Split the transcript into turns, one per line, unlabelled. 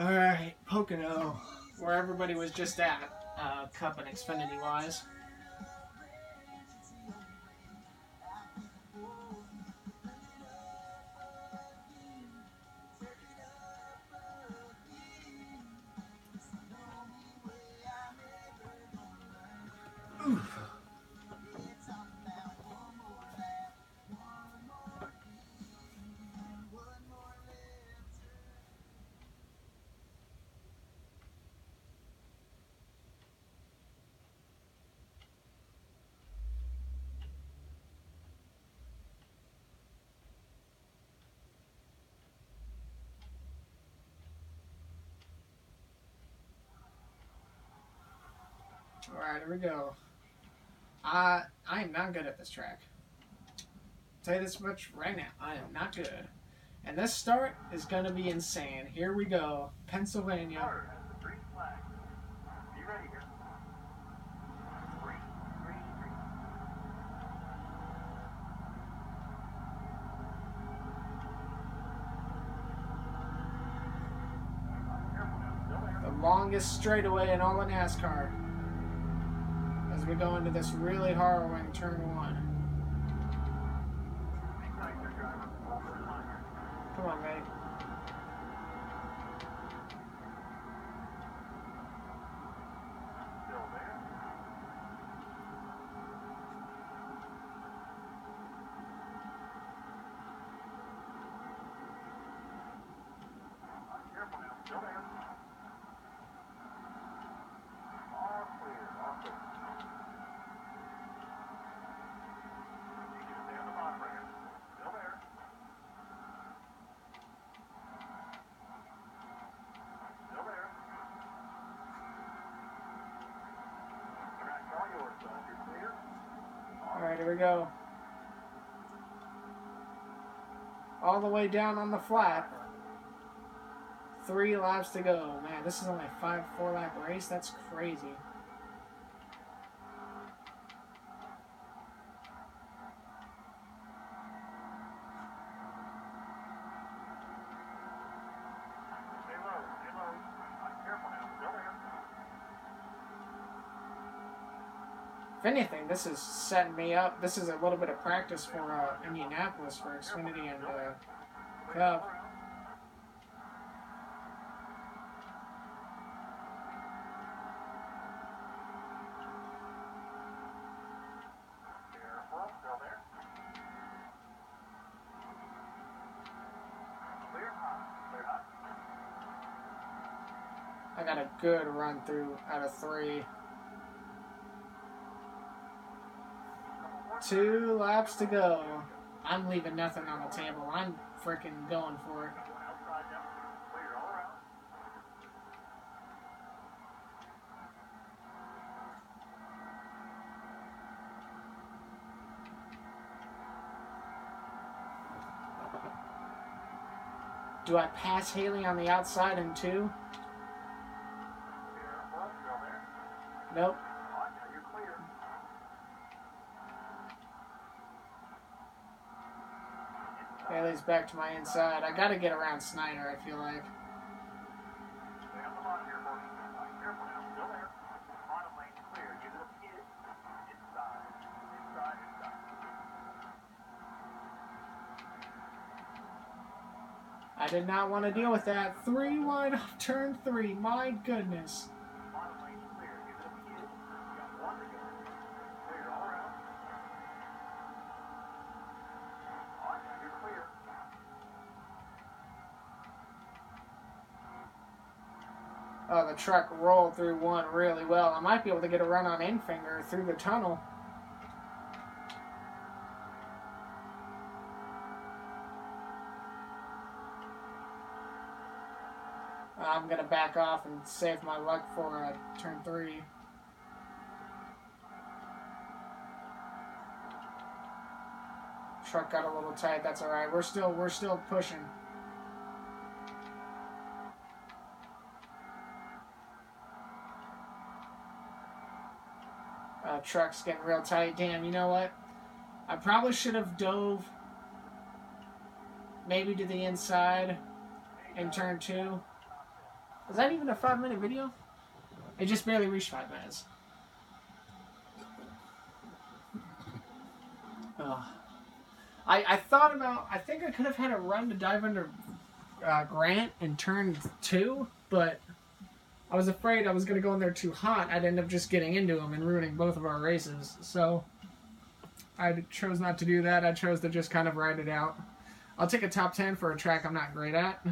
Alright, Pocono, where everybody was just at, uh, Cup and Xfinity wise. Alright, here we go. Uh, I am not good at this track. tell you this much right now. I am not good. And this start is going to be insane. Here we go. Pennsylvania. The longest straightaway in all of NASCAR as we go into this really harrowing turn one. Come on, mate. Alright, here we go. All the way down on the flat. Three laps to go. Man, this is only a five, four lap race. That's crazy. If anything, this is setting me up. This is a little bit of practice for uh, Indianapolis for Xfinity and uh, Cup. I got a good run through out of three. Two laps to go. I'm leaving nothing on the table. I'm freaking going for it. Do I pass Haley on the outside in two? Nope. Haley's back to my inside. I gotta get around Snider, I feel like. I did not want to deal with that. 3-1 turn three. My goodness. Oh, the truck rolled through one really well. I might be able to get a run on Enfinger through the tunnel. I'm going to back off and save my luck for uh, turn three. Truck got a little tight. That's all right. We're still we're still pushing. Uh, truck's getting real tight. Damn, you know what? I probably should have dove maybe to the inside in turn two. Was that even a five minute video? It just barely reached five minutes. Ugh. I, I thought about, I think I could have had a run to dive under uh, Grant in turn two, but I was afraid I was going to go in there too hot. I'd end up just getting into him and ruining both of our races. So I chose not to do that. I chose to just kind of ride it out. I'll take a top 10 for a track I'm not great at.